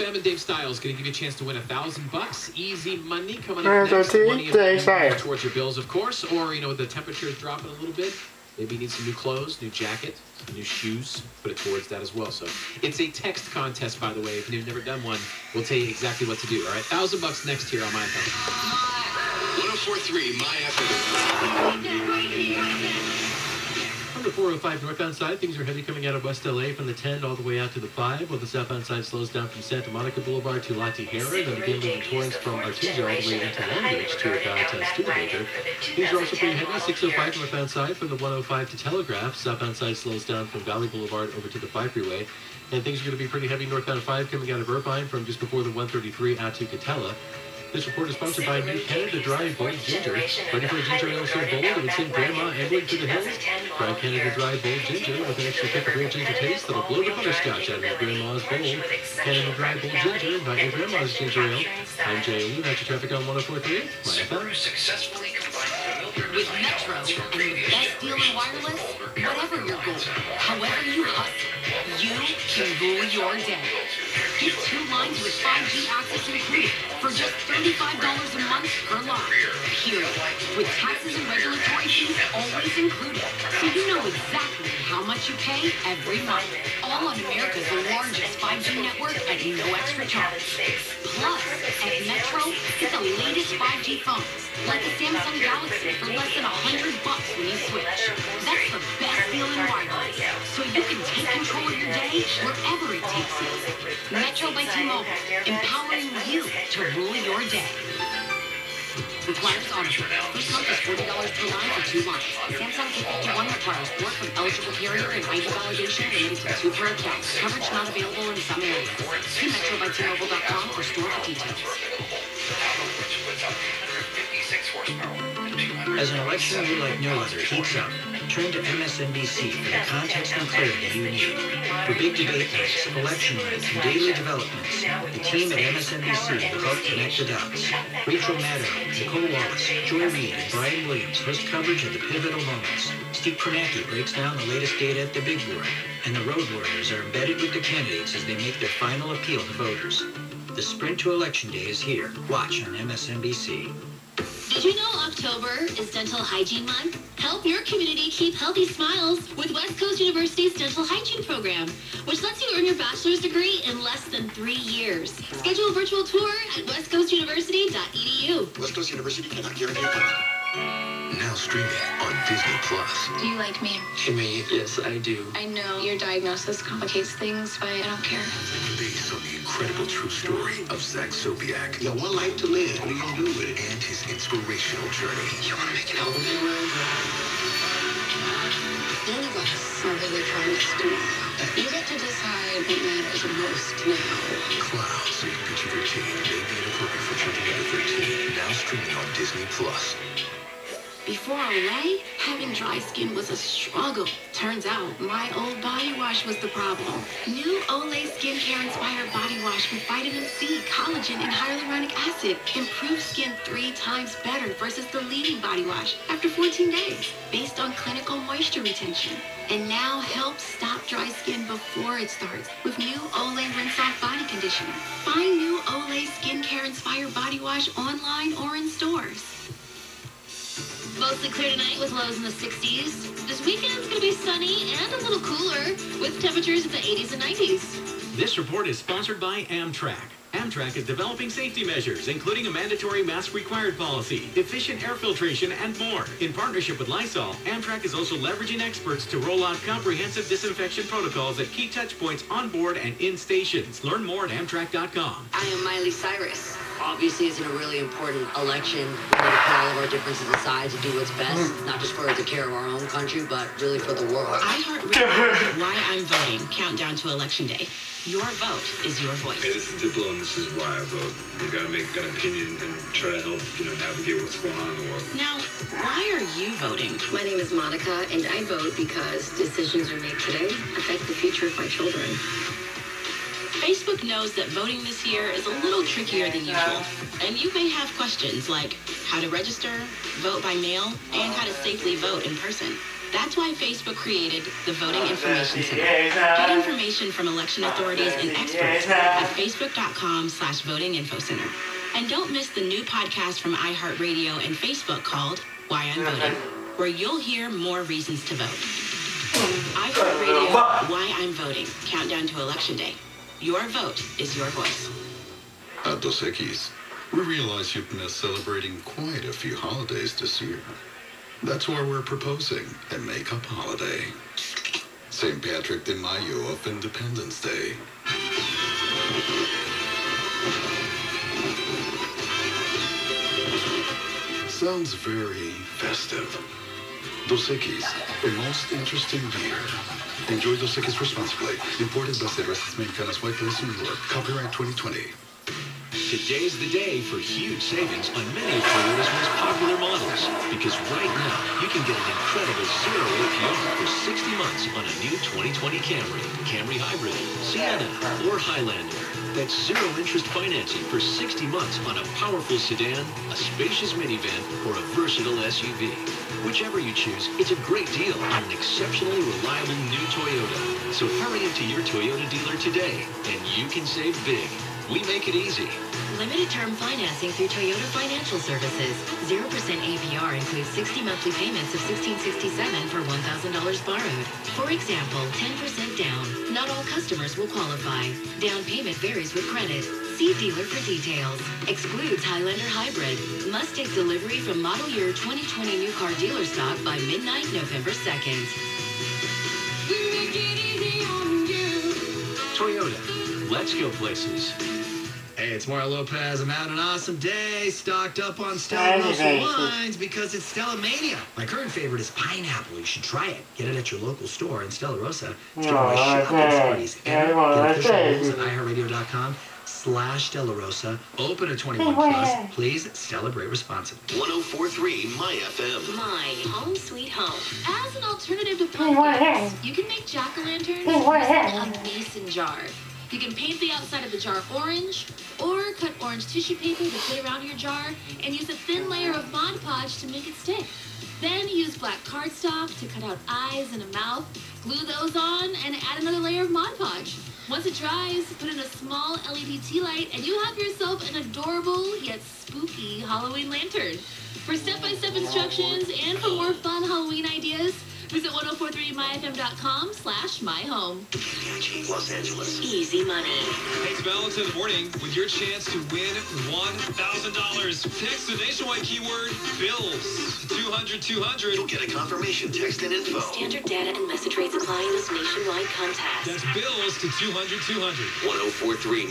FM and Dave Styles going to give you a chance to win a thousand bucks, easy money coming up next. that's it, Money Dave Styles. towards your bills, of course, or you know the temperature is dropping a little bit. Maybe you need some new clothes, new jacket, some new shoes. Put it towards that as well. So it's a text contest, by the way. If you've never done one, we'll tell you exactly what to do. All right, thousand bucks next here on my FM. 1043 My FM. On the 405 northbound side, things are heavy coming out of West LA from the 10 all the way out to the 5, while the southbound side slows down from Santa Monica Boulevard to La Tijera, then again moving Torrance from Artesia all the way into Long Beach to about uh, Studebaker. Things are also pretty heavy. 605 northbound side from the 105 to Telegraph. Southbound side slows down from Valley Boulevard over to the 5 freeway. And things are going to be pretty heavy northbound 5 coming out of Irvine from just before the 133 out to Katella. This report is sponsored by New Canada Dry Bold Ginger. Ready for a ginger ale so bold it would send Grandma ambling to the hills? Try Canada Dry Bold Ginger with an extra kick of real ginger taste that'll blow the butterscotch out of your grandma's bowl. Canada Dry Bold Ginger, invite your grandma's ginger ale. I'm Jay Lee, that's your traffic on 1043. My FM. Successfully combined familiar With Metro and the best deal in wireless, whatever your goal, however you hustle, you can rule your day. Get two lines with 5G access included for just $35 a month per line. Period. With taxes and regulatory fees always included, so you know exactly how much you pay every month. All on America's largest 5G network at no extra charge. Plus, at Metro, get the latest 5G phones, like the Samsung Galaxy for less than 100 bucks when you switch. That's the best deal in wireless, so you can take control of your day wherever it takes you. Metro by T-Mobile, empowering you to rule your day. Requires auto First month is $40 per line for two months. Samsung A51 requires port from eligible carrier and ID validation limited to two per account. Coverage not available in some areas. See Metro by T-Mobile.com for store for details. As an election year like no other heats up, turn to MSNBC for the context and clarity you need. For big debate nights, election nights, and daily developments, the team at MSNBC will help connect the dots. Rachel Maddow, Nicolle Wallace, Joy Reid, and Brian Williams host coverage of the pivotal moments. Steve Kornacki breaks down the latest data at the big board, and the road warriors are embedded with the candidates as they make their final appeal to voters. The sprint to election day is here. Watch on MSNBC. Did you know October is Dental Hygiene Month? Help your community keep healthy smiles with West Coast University's Dental Hygiene Program, which lets you earn your bachelor's degree in less than three years. Schedule a virtual tour at westcoastuniversity.edu. West Coast University cannot guarantee. Now streaming on Disney Plus. Do you like me? Jimmy, yes, I do. I know your diagnosis complicates things, but I don't care. Based on the incredible true story of Zach Sobiech. You got one life to live. What are you gonna do with it? And his inspirational journey. You wanna make an album? None of us are really promised tomorrow. You get to decide what matters most now. Clouds, PG-13, may be inappropriate for children under 13. Now streaming on Disney Plus. Before Olay, having dry skin was a struggle. Turns out my old body wash was the problem. New Olay skincare inspired body wash with vitamin C, collagen, and hyaluronic acid improves skin three times better versus the leading body wash after 14 days, based on clinical moisture retention. And now helps stop dry skin before it starts with new Olay Rinse Off Body Conditioner. Find new Olay skincare inspired body wash online or in stores. Mostly clear tonight with lows in the 60s. This weekend's going to be sunny and a little cooler with temperatures in the 80s and 90s. This report is sponsored by Amtrak. Amtrak is developing safety measures, including a mandatory mask required policy, efficient air filtration, and more. In partnership with Lysol, Amtrak is also leveraging experts to roll out comprehensive disinfection protocols at key touchpoints on board and in stations. Learn more at Amtrak.com. I am Miley Cyrus. Obviously, it's in a really important election. We need to put all of our differences aside to do what's best, mm-hmm. not just for the care of our own country, but really for the world. I heart radio. Why I'm voting. Countdown to election day. Your vote is your voice. Hey, this is Diplo, and this is why I vote. You gotta make an opinion and try to help, you know, navigate what's going on in the world. Now, why are you voting? My name is Monica, and I vote because decisions are made today affect the future of my children. Facebook knows that voting this year is a little trickier than usual. And you may have questions like how to register, vote by mail, and how to safely vote in person. That's why Facebook created the Voting Information Center. Get information from election authorities and experts at facebook.com slash voting info center. And don't miss the new podcast from iHeartRadio and Facebook called Why I'm Voting, where you'll hear more reasons to vote. iHeartRadio, Why I'm Voting, countdown to election day. Your vote is your voice. At Dos Equis, we realize you've been celebrating quite a few holidays this year. That's why we're proposing a makeup holiday. St. Patrick de Mayo of Independence Day. Sounds very festive. Dos Equis, a most interesting year. Enjoy Dos Equis responsibly. Imported by Cervezas Mexicanas White Plains, New York. Copyright 2020. Today's the day for huge savings on many of Toyota's most popular models. Because right now, you can get an incredible zero APR for 60 months on a new 2020 Camry, Camry Hybrid, Sienna, or Highlander. That's zero interest financing for 60 months on a powerful sedan, a spacious minivan, or a versatile SUV. Whichever you choose, it's a great deal on an exceptionally reliable new Toyota. So hurry into your Toyota dealer today, and you can save big. We make it easy. Limited term financing through Toyota Financial Services. 0% APR includes 60 monthly payments of 1667 for $1,000 borrowed. For example, 10% down. Not all customers will qualify. Down payment varies with credit. See dealer for details. Excludes Highlander Hybrid. Must take delivery from model year 2020 new car dealer stock by midnight November 2nd. Toyota. Let's go places. Hey, it's Mario Lopez. I'm having an awesome day, stocked up on Stella Rosa wines because it's Stella Mania. My current favorite is pineapple. You should try it. Get it at your local store. And Stella Rosa is giving away shopping parties. Enter the official rules at iHeartRadio.com slash Stella Rosa. Open at 21 plus. Please celebrate responsibly. 1043 My FM. My home sweet home. As an alternative to pumpkins, you can make jack-o'-lanterns using a mason jar. You can paint the outside of the jar orange, or cut orange tissue paper to fit around your jar, and use a thin layer of Mod Podge to make it stick. Then use black cardstock to cut out eyes and a mouth, glue those on, and add another layer of Mod Podge. Once it dries, put in a small LED tea light, and you have yourself an adorable yet spooky Halloween lantern. For step-by-step instructions and for more fun Halloween ideas, visit 1043myfm.com slash myhome. Los Angeles. Easy money. Hey, it's Valentine in the morning with your chance to win $1,000. Text the nationwide keyword BILLS to 200 200. You'll get a confirmation text and info. Standard data and message rates apply in this nationwide contest. That's BILLS to 200 200. 1043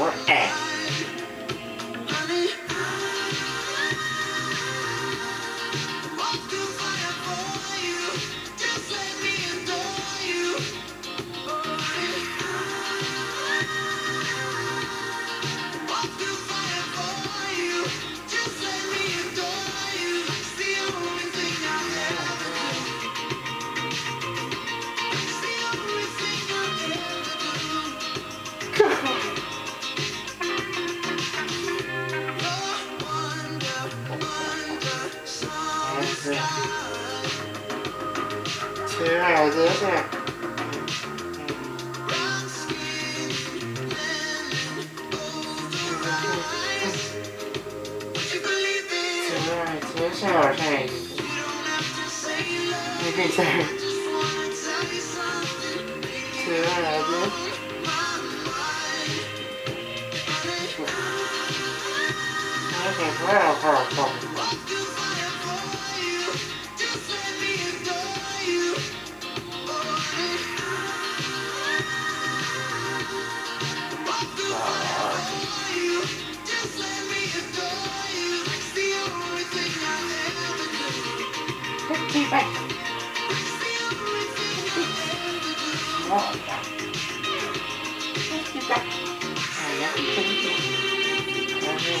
or A. this here. Shower tank. You can turn. Two hundred. Okay, well, well, well.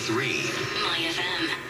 1043. My FM.